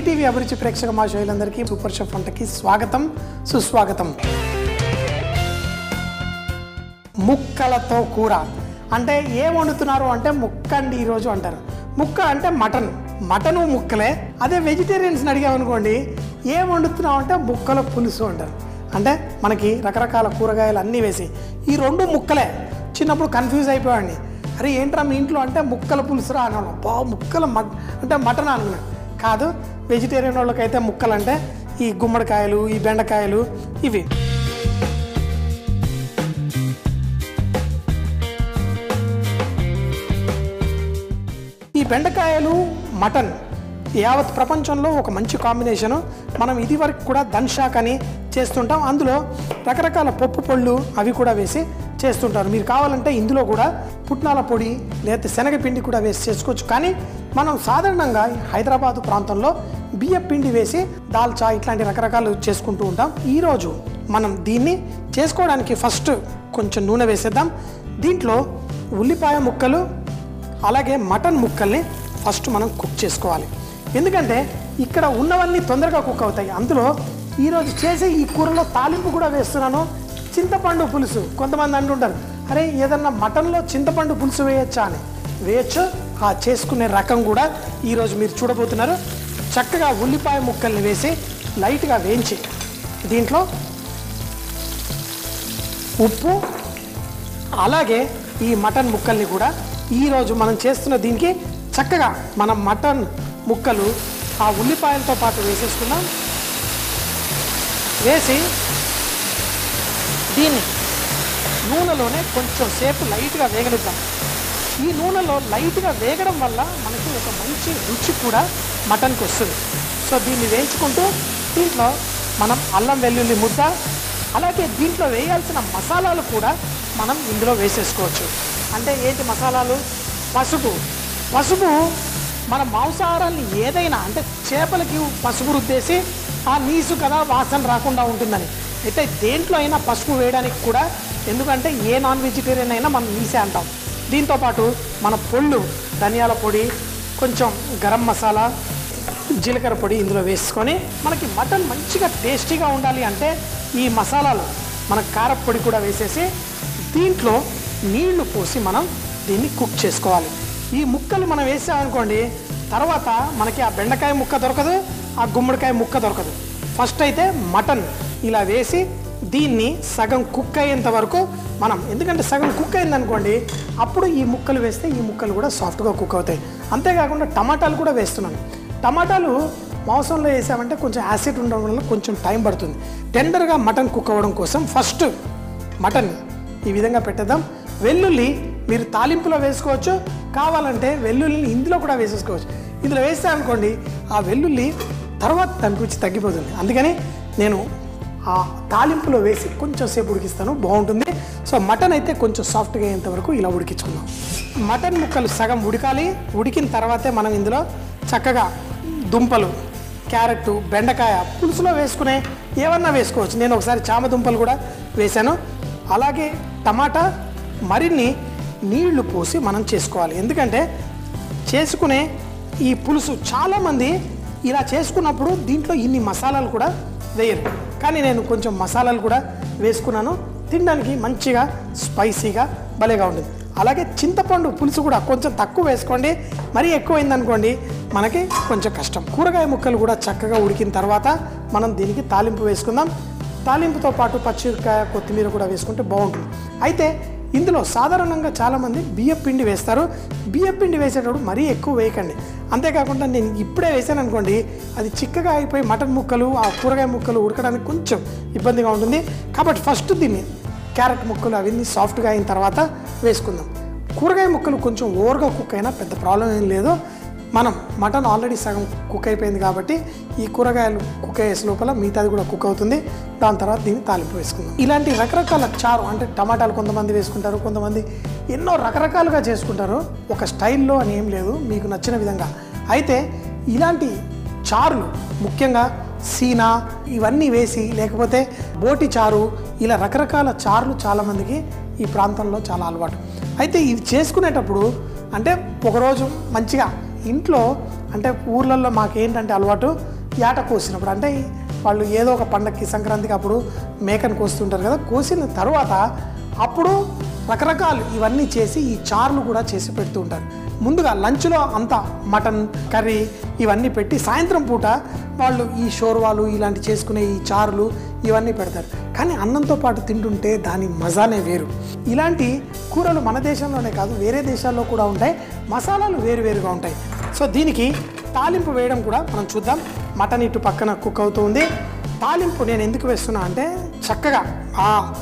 ETV అభిరుచి ప్రేక్షక మా సూపర్ షెఫ్ వంటకి స్వాగతం సుస్వాగతం. ముక్కలతో కూర. అంటే ఏం వండుతున్నారు అంటే ముక్క అండి ఈరోజు అంటారు. ముక్క అంటే మటన్. మటను ముక్కలే. అదే వెజిటేరియన్స్ని అడిగామనుకోండి ఏం వండుతున్నావు అంటే ముక్కల పులుసు అంటారు. అంటే మనకి రకరకాల కూరగాయలు అన్నీ వేసి ఈ రెండు ముక్కలే. చిన్నప్పుడు కన్ఫ్యూజ్ అయిపోయాడిని అరే ఏంట్రా మీ ఇంట్లో అంటే ముక్కల పులుసురా అన్నాను. బా ముక్కల మట్ అంటే మటన్ అనుకున్నాను. కాదు వెజిటేరియన్ వాళ్ళకైతే ముక్కలు అంటే ఈ గుమ్మడికాయలు ఈ బెండకాయలు ఇవి. ఈ బెండకాయలు మటన్ యావత్ ప్రపంచంలో ఒక మంచి కాంబినేషను. మనం ఇది వరకు కూడా దన్షాక్ అని చేస్తుంటాం. అందులో రకరకాల పప్పు పళ్ళు అవి కూడా వేసి చేస్తుంటారు. మీరు కావాలంటే ఇందులో కూడా పుట్నాల పొడి లేకపోతే శనగపిండి కూడా వేసి చేసుకోవచ్చు. కానీ మనం సాధారణంగా హైదరాబాద్ ప్రాంతంలో బియ్య పిండి వేసి దాల్చా ఇట్లాంటి రకరకాలు చేసుకుంటూ ఉంటాం. ఈరోజు మనం దీన్ని చేసుకోవడానికి ఫస్ట్ కొంచెం నూనె వేసేద్దాం. దీంట్లో ఉల్లిపాయ ముక్కలు అలాగే మటన్ ముక్కల్ని ఫస్ట్ మనం కుక్ చేసుకోవాలి. ఎందుకంటే ఇక్కడ ఉన్నవన్నీ తొందరగా కుక్ అవుతాయి. అందులో ఈరోజు చేసే ఈ కూరలో తాలింపు కూడా వేస్తున్నాను. చింతపండు పులుసు. కొంతమంది అంటుంటారు అరే ఏదన్నా మటన్లో చింతపండు పులుసు వేయచ్చా? అని. వేయచ్చు. ఆ చేసుకునే రకం కూడా ఈరోజు మీరు చూడబోతున్నారు. చక్కగా ఉల్లిపాయ ముక్కల్ని వేసి లైట్గా వేయించి దీంట్లో ఉప్పు అలాగే ఈ మటన్ ముక్కల్ని కూడా ఈరోజు మనం చేస్తున్న దీనికి చక్కగా మనం మటన్ ముక్కలు ఆ ఉల్లిపాయలతో పాటు వేసేసుకుందాం. వేసి దీన్ని నూనెలోనే కొంచెం సేపు లైట్గా వేగనిద్దాం. ఈ నూనెలో లైట్గా వేగడం వల్ల మనకి ఒక మంచి రుచి కూడా మటన్కి వస్తుంది. సో దీన్ని వేయించుకుంటూ దీంట్లో మనం అల్లం వెల్లుల్లి ముద్ద అలాగే దీంట్లో వేయాల్సిన మసాలాలు కూడా మనం ఇందులో వేసేసుకోవచ్చు. అంటే ఏంటి మసాలాలు? పసుపు. పసుపు మన మాంసాహారాన్ని ఏదైనా అంటే చేపలకి పసుపు రుద్దేసి ఆ నీసు కదా వాసన రాకుండా ఉంటుందని. అయితే దేంట్లో అయినా పసుపు వేయడానికి కూడా ఎందుకంటే ఏ నాన్ వెజిటేరియన్ అయినా మనం మీసే అంటాం. దీంతోపాటు మన పొళ్ళు ధనియాల పొడి కొంచెం గరం మసాలా జీలకర్ర పొడి ఇందులో వేసుకొని మనకి మటన్ మంచిగా టేస్టీగా ఉండాలి అంటే ఈ మసాలాలు మన కారపొడి కూడా వేసేసి దీంట్లో నీళ్ళు పోసి మనం దీన్ని కుక్ చేసుకోవాలి. ఈ ముక్కలు మనం వేసామనుకోండి తర్వాత మనకి ఆ బెండకాయ ముక్క దొరకదు ఆ గుమ్మడికాయ ముక్క దొరకదు. ఫస్ట్ అయితే మటన్ ఇలా వేసి దీన్ని సగం కుక్ అయ్యేంత వరకు మనం ఎందుకంటే సగం కుక్ అయిందనుకోండి అప్పుడు ఈ ముక్కలు వేస్తే ఈ ముక్కలు కూడా సాఫ్ట్గా కుక్ అవుతాయి. అంతేకాకుండా టమాటాలు కూడా వేస్తున్నాను. టమాటాలు మాంసంలో వేసామంటే కొంచెం యాసిడ్ ఉండడం వల్ల కొంచెం టైం పడుతుంది. టెండర్గా మటన్ కుక్ అవ్వడం కోసం ఫస్ట్ మటన్ ఈ విధంగా పెట్టేద్దాం. వెల్లుల్లి మీరు తాలింపులో వేసుకోవచ్చు. కావాలంటే వెల్లుల్లిని ఇందులో కూడా వేసేసుకోవచ్చు. ఇందులో వేస్తే అనుకోండి ఆ వెల్లుల్లి తర్వాత దాని రుచి తగ్గిపోతుంది. అందుకని నేను ఆ తాలింపులో వేసి కొంచెం సేపు ఉడికిస్తాను బాగుంటుంది. సో మటన్ అయితే కొంచెం సాఫ్ట్గా అయ్యేంత వరకు ఇలా ఉడికించుకుందాం. మటన్ ముక్కలు సగం ఉడకాలి. ఉడికిన తర్వాతే మనం ఇందులో చక్కగా దుంపలు క్యారెట్ బెండకాయ పులుసులో వేసుకునే ఏమన్నా వేసుకోవచ్చు. నేను ఒకసారి చామ దుంపలు కూడా వేశాను. అలాగే టమాటా మరిన్ని నీళ్ళు పోసి మనం చేసుకోవాలి. ఎందుకంటే చేసుకునే ఈ పులుసు చాలామంది ఇలా చేసుకున్నప్పుడు దీంట్లో ఇన్ని మసాలాలు కూడా వేయరు. కానీ నేను కొంచెం మసాలాలు కూడా వేసుకున్నాను. తినడానికి మంచిగా స్పైసీగా భలేగా ఉంటుంది అలాగే చింతపండు పులుసు కూడా కొంచెం తక్కువ వేసుకోండి. మరీ ఎక్కువైందనుకోండి మనకి కొంచెం కష్టం. కూరగాయ ముక్కలు కూడా చక్కగా ఉడికిన తర్వాత మనం దీనికి తాలింపు వేసుకుందాం. తాలింపుతో పాటు పచ్చిమిరకాయ కొత్తిమీర కూడా వేసుకుంటే బాగుంటుంది. అయితే ఇందులో సాధారణంగా చాలామంది బియ్యం పిండి వేస్తారు. బియ్యం పిండి వేసేటప్పుడు మరీ ఎక్కువ వేయకండి. అంతేకాకుండా నేను ఇప్పుడే వేసాను అనుకోండి అది చిక్కగా అయిపోయి మటన్ ముక్కలు ఆ కూరగాయ ముక్కలు ఉడకడానికి కొంచెం ఇబ్బందిగా ఉంటుంది. కాబట్టి ఫస్ట్ దీన్ని క్యారెట్ ముక్కలు అవన్నీ సాఫ్ట్గా అయిన తర్వాత వేసుకుందాం. కూరగాయ ముక్కలు కొంచెం ఓవర్గా కుక్ అయినా పెద్ద ప్రాబ్లం ఏం లేదు. మనం మటన్ ఆల్రెడీ సగం కుక్ అయిపోయింది కాబట్టి ఈ కూరగాయలు కుక్ అయ్యే లోపల మిగతాది కూడా కుక్ అవుతుంది. దాని తర్వాత దీన్ని తాలింపు వేసుకుందాం. ఇలాంటి రకరకాల చారు అంటే టమాటాలు కొంతమంది వేసుకుంటారు కొంతమంది ఎన్నో రకరకాలుగా చేసుకుంటారు. ఒక స్టైల్లో అని ఏం లేదు మీకు నచ్చిన విధంగా. అయితే ఇలాంటి చారులు ముఖ్యంగా సీనా ఇవన్నీ వేసి లేకపోతే బోటి చారు ఇలా రకరకాల చారులు చాలామందికి ఈ ప్రాంతంలో చాలా అలవాటు. అయితే ఇది చేసుకునేటప్పుడు అంటే ఒకరోజు మంచిగా ఇంట్లో అంటే ఊర్లలో మాకేంటంటే అలవాటు ఏట కోసినప్పుడు అంటే వాళ్ళు ఏదో ఒక పండగకి సంక్రాంతికి అప్పుడు మేకను కోస్తుంటారు కదా కోసిన తర్వాత అప్పుడు రకరకాలు ఇవన్నీ చేసి ఈ చారులు కూడా చేసి పెడుతూ ఉంటారు. ముందుగా లంచ్లో అంతా మటన్ కర్రీ ఇవన్నీ పెట్టి సాయంత్రం పూట వాళ్ళు ఈ షోర్వాలు ఇలాంటి చేసుకునే ఈ చారులు ఇవన్నీ పెడతారు. కానీ అన్నంతో పాటు తింటుంటే దాని మజానే వేరు. ఇలాంటి కూరలు మన దేశంలోనే కాదు వేరే దేశాల్లో కూడా ఉంటాయి. మసాలాలు వేరు వేరుగా ఉంటాయి. సో దీనికి తాలింపు వేయడం కూడా మనం చూద్దాం. మటన్ ఇటు పక్కన కుక్ అవుతూ ఉంది. తాలింపు నేను ఎందుకు వేస్తున్నా అంటే చక్కగా ఆ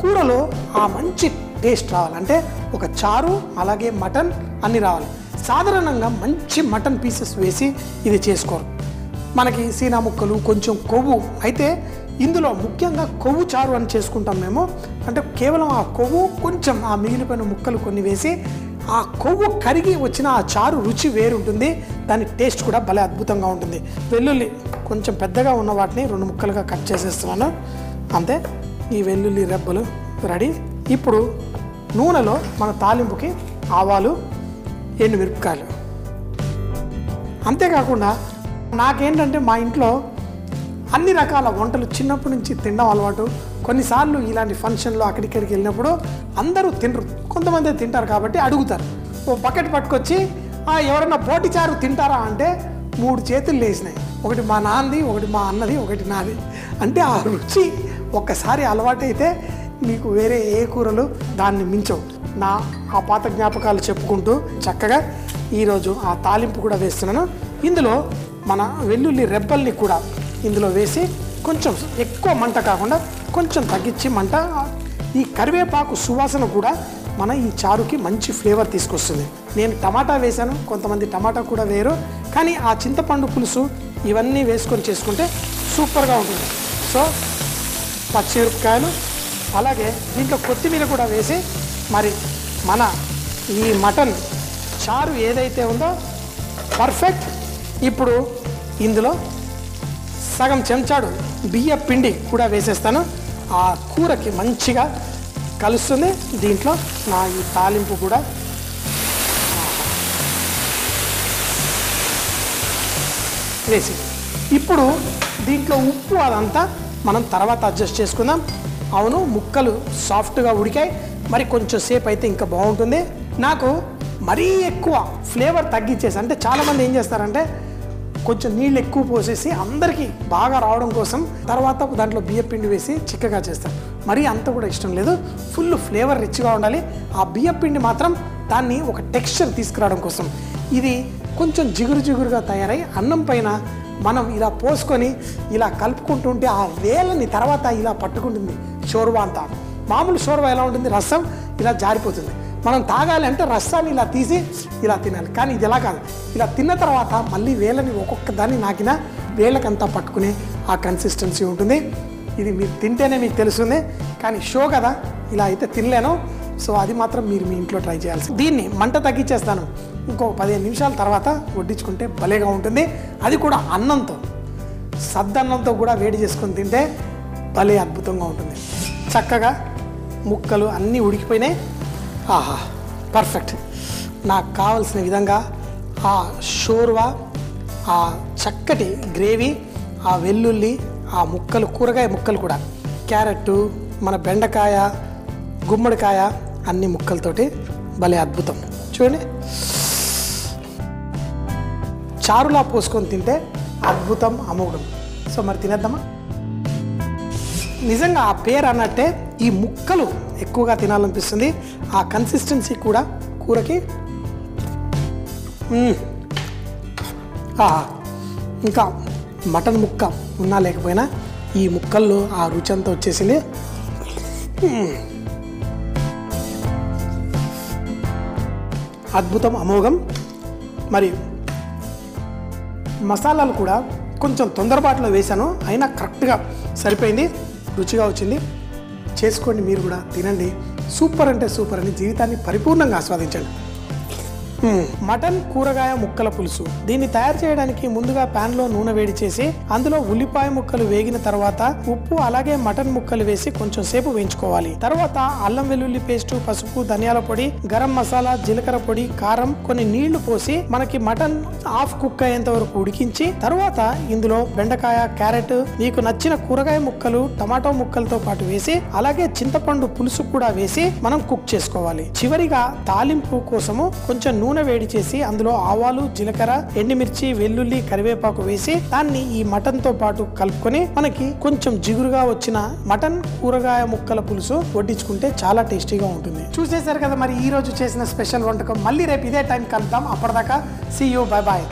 కూరలో ఆ మంచి టేస్ట్ రావాలి. అంటే ఒక చారు అలాగే మటన్ అన్ని రావాలి. సాధారణంగా మంచి మటన్ పీసెస్ వేసి ఇది చేసుకోరు. మనకి సీనా ముక్కలు కొంచెం కొవ్వు అయితే ఇందులో ముఖ్యంగా కొవ్వు చారు అని చేసుకుంటాం మేము. అంటే కేవలం ఆ కొవ్వు కొంచెం ఆ మిగిలిపోయిన ముక్కలు కొన్ని వేసి ఆ కొవ్వు కరిగి వచ్చిన ఆ చారు రుచి వేరు ఉంటుంది దాని టేస్ట్ కూడా భలే అద్భుతంగా ఉంటుంది. వెల్లుల్లి కొంచెం పెద్దగా ఉన్న వాటిని రెండు ముక్కలుగా కట్ చేసేస్తున్నాను. అంతే. ఈ వెల్లుల్లి రెబ్బలు రెడీ. ఇప్పుడు నూనెలో మన తాలింపుకి ఆవాలు ఎండు మిరపకాయలు అంతేకాకుండా నాకేంటంటే మా ఇంట్లో అన్ని రకాల వంటలు చిన్నప్పటి నుంచి తినడం అలవాటు. కొన్నిసార్లు ఇలాంటి ఫంక్షన్లో అక్కడిక్కడికి వెళ్ళినప్పుడు అందరూ తినరు. కొంతమంది తింటారు కాబట్టి అడుగుతారు. ఓ బకెట్ పట్టుకొచ్చి ఎవరన్నా పోటీచారు తింటారా? అంటే మూడు చేతులు లేచినాయి ఒకటి మా నాన్నది ఒకటి మా అన్నది ఒకటి నాది. అంటే ఆ రుచి ఒక్కసారి అలవాటైతే మీకు వేరే ఏ కూరలు దాన్ని మించవు. నా ఆ పాత జ్ఞాపకాలు చెప్పుకుంటూ చక్కగా ఈరోజు ఆ తాలింపు కూడా వేస్తున్నాను. ఇందులో మన వెల్లుల్లి రెబ్బల్ని కూడా ఇందులో వేసి కొంచెం ఎక్కువ మంట కాకుండా కొంచెం తగ్గించి మంట ఈ కరివేపాకు సువాసన కూడా మన ఈ చారుకి మంచి ఫ్లేవర్ తీసుకొస్తుంది. నేను టమాటా వేశాను కొంతమంది టమాటా కూడా వేరు కానీ ఆ చింతపండు పులుసు ఇవన్నీ వేసుకొని చేసుకుంటే సూపర్గా ఉంటుంది. సో పచ్చిమిరపకాయలు అలాగే దీంట్లో కొత్తిమీర కూడా వేసి మరి మన ఈ మటన్ చారు ఏదైతే ఉందో పర్ఫెక్ట్. ఇప్పుడు ఇందులో సగం చెంచాడు బియ్య పిండి కూడా వేసేస్తాను. ఆ కూరకి మంచిగా కలుస్తుంది. దీంట్లో నా ఈ తాలింపు కూడా. వేసి ఇప్పుడు దీంట్లో ఉప్పు అదంతా మనం తర్వాత అడ్జస్ట్ చేసుకుందాం. అవును ముక్కలు సాఫ్ట్గా ఉడికాయి. మరి కొంచెం సేపు అయితే ఇంకా బాగుంటుంది. నాకు మరీ ఎక్కువ ఫ్లేవర్ తగ్గించేసి అంటే చాలామంది ఏం చేస్తారంటే కొంచెం నీళ్ళు ఎక్కువ పోసేసి అందరికీ బాగా రావడం కోసం తర్వాత దాంట్లో బియ్య పిండి వేసి చిక్కగా చేస్తారు. మరీ అంత కూడా ఇష్టం లేదు. ఫుల్ ఫ్లేవర్ రిచ్గా ఉండాలి. ఆ బియ్య పిండి మాత్రం దాన్ని ఒక టెక్స్చర్ తీసుకురావడం కోసం. ఇది కొంచెం జిగురు జిగురుగా తయారై అన్నం పైన మనం ఇలా పోసుకొని ఇలా కలుపుకుంటుంటే ఆ వేలని తర్వాత ఇలా పట్టుకుంటుంది. షోర్వా అంతా. మామూలు షోర్వా ఎలా ఉంటుంది? రసం ఇలా జారిపోతుంది. మనం తాగాలి అంటే రసాన్ని ఇలా తీసి ఇలా తినాలి. కానీ ఇది ఎలా కాదు. ఇలా తిన్న తర్వాత మళ్ళీ వేలని ఒక్కొక్క దాన్ని నాకిన వేలకంతా పట్టుకునే ఆ కన్సిస్టెన్సీ ఉంటుంది. ఇది మీరు తింటేనే మీకు తెలుస్తుంది. కానీ షో కదా ఇలా అయితే తినలేను. సో అది మాత్రం మీరు మీ ఇంట్లో ట్రై చేయాల్సి. దీన్ని మంట తగ్గించేస్తాను. ఇంకో పదిహేను నిమిషాల తర్వాత వడ్డించుకుంటే భలేగా ఉంటుంది. అది కూడా అన్నంతో. సద్దన్నంతో కూడా వేడి చేసుకొని తింటే భలే అద్భుతంగా ఉంటుంది. చక్కగా ముక్కలు అన్నీ ఉడికిపోయినాయి. ఆహా పర్ఫెక్ట్ నాకు కావలసిన విధంగా ఆ షోర్వా ఆ చక్కటి గ్రేవీ ఆ వెల్లుల్లి ఆ ముక్కలు కూరగాయ ముక్కలు కూడా. క్యారెట్ మన బెండకాయ గుమ్మడికాయ అన్ని ముక్కలతోటి భలే అద్భుతం. చూడండి. చారులా పోసుకొని తింటే అద్భుతం అమోఘం. సో మరి తినేద్దామా? నిజంగా ఆ పేరు అన్నట్టే ఈ ముక్కలు ఎక్కువగా తినాలనిపిస్తుంది. ఆ కన్సిస్టెన్సీ కూడా కూరకి. ఇంకా మటన్ ముక్క ఉన్నా లేకపోయినా ఈ ముక్కల్లో ఆ రుచి అంతా వచ్చేసింది. అద్భుతం అమోఘం. మరి మసాలాలు కూడా కొంచెం తొందరపాటులో వేశాను అయినా కరెక్ట్గా సరిపోయింది. రుచిగా వచ్చింది. చేసుకోండి మీరు కూడా తినండి. సూపర్ అంటే సూపర్ అని జీవితాన్ని పరిపూర్ణంగా ఆస్వాదించండి. మటన్ కూరగాయ ముక్కల పులుసు. దీన్ని తయారు చేయడానికి ముందుగా ప్యాన్లో నూనె వేడి చేసి అందులో ఉల్లిపాయ ముక్కలు వేగిన తర్వాత ఉప్పు అలాగే మటన్ ముక్కలు వేసి కొంచెం సేపు వేయించుకోవాలి. తర్వాత అల్లం వెల్లుల్లి పేస్ట్ పసుపు ధనియాల పొడి గరం మసాలా జీలకర్ర పొడి కారం కొన్ని నీళ్ళు పోసి మనకి మటన్ హాఫ్ కుక్ అయ్యేంత వరకు ఉడికించి తర్వాత ఇందులో బెండకాయ క్యారెట్ మీకు నచ్చిన కూరగాయ ముక్కలు టమాటో ముక్కలతో పాటు వేసి అలాగే చింతపండు పులుసు కూడా వేసి మనం కుక్ చేసుకోవాలి. చివరిగా తాలింపు కోసము కొంచెం నూనె వేడి చేసి అందులో ఆవాలు జీలకర్ర ఎండుమిర్చి వెల్లుల్లి కరివేపాకు వేసి దాన్ని ఈ మటన్తో పాటు కలుపుకొని మనకి కొంచెం జిగురుగా వచ్చిన మటన్ కూరగాయ ముక్కల పులుసు వడ్డించుకుంటే చాలా టేస్టీగా ఉంటుంది. చూసేశారు కదా మరి ఈ రోజు చేసిన స్పెషల్ వంటకం. మళ్ళీ రేపు ఇదే టైం కలుద్దాం. అప్పటిదాకా సీ యూ బై బాయ్